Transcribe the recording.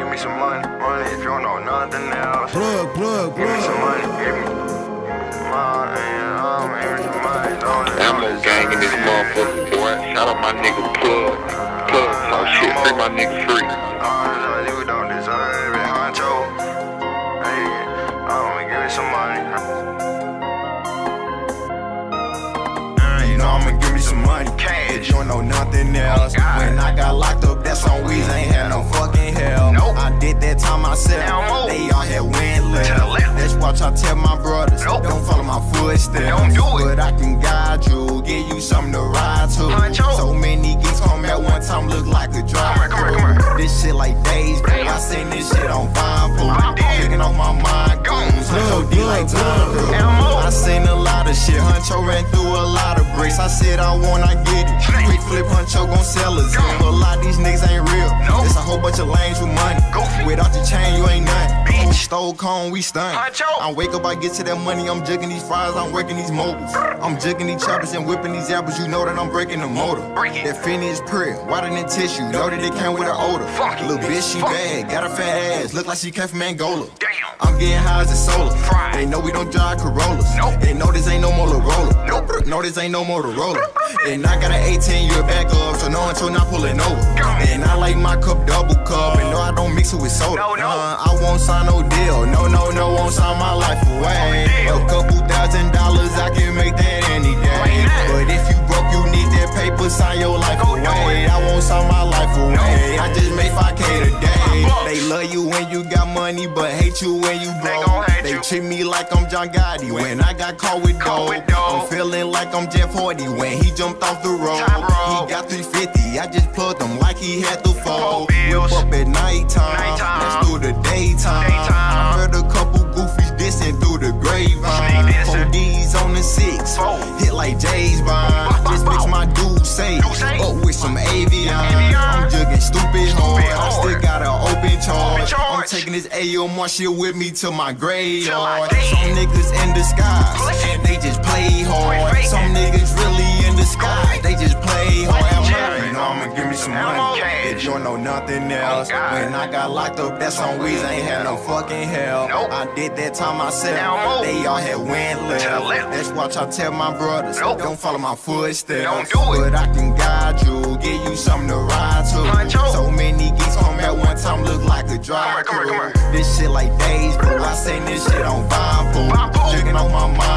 give me some money, money if you don't know nothing else. Plug, plug, Give me some plug. money, give me money, um, give me some money. Ammo gang in this motherfucker, boy. Shout out my nigga Plug. Plug, oh shit, free my nigga free. You don't deserve it, honcho. Hey, give me some money. You know I'ma give me some money. Cash. If you don't know nothing else. God. When I got locked up, that's on Weez. I ain't had no fucking hell. Myself. They all had went left. To the left. That's why I tell my brothers. Nope. Don't follow my footsteps. Don't do it. But I can guide you, give you something to ride to. So many geeks come at one time, look like a drive. Come here, come here, come here. This shit like days. Damn. I seen this shit on Vine Pool. I did. Picking off my mind. Goons. Huncho D like time. Crew. Ammo. I seen a lot of shit. Huncho ran through a lot of bricks. I said I want, I get it. Snake. Quick flip, Huncho gon' sell us. Whole bunch of lanes with money. Goofy. Without the chain, you ain't nothing. Bitch. Stole cone, we stunned. I wake up, I get to that money. I'm jugging these fries, I'm working these mobiles. I'm jugging these choppers and whipping these apples. You know that I'm breaking the motor. That is prayer, wider than tissue. Know that it came with an odor. Funky. Little bitch, she Funky. bad. Got a fat ass, look like she came from Angola. Damn. I'm getting high as a solar. Fried. They know we don't drive Corollas. Nope. They know this ain't no Motorola. Nope. No, this ain't no Motorola. And I got an 18 year backup, so no until not pulling over. And I like my cup double cup, and no, I don't mix it with soda. No, no. Uh, I won't sign no deal. No, no, no, won't sign my life away. A couple thousand dollars, I can make that any day. But if you broke, you need that paper, sign your life away. I won't sign my life away. I just made 5K today. They love you when you got money, but hate you when you broke. Treat me like I'm John Gotti when I got caught with dope. I'm feeling like I'm Jeff Hardy when he jumped off the road. Rope. He got 350, I just plugged him like he had the phone. Whip up at nighttime, let's do the daytime. Daytime. I heard a couple goofies dissing through with some avion. I'm jugging stupid hard. I still got an open charge. I'm taking this AO shit with me to my my graveyard. Some niggas in disguise and they just play hard. Some niggas really in disguise. Money. If you don't know nothing else, oh, God. when I got locked up, that's on. I ain't had no fucking hell. Nope. I did that time myself. They all had went left. To the left. That's why I tell my brothers. Nope. Don't follow my footsteps. Don't do it. But I can guide you, give you something to ride to. So many geeks come at one time, look like a drive Come here, come here, come here. This shit like days, bro. I seen this shit on Vine Pool. Vine Pool. Drinking on my mind.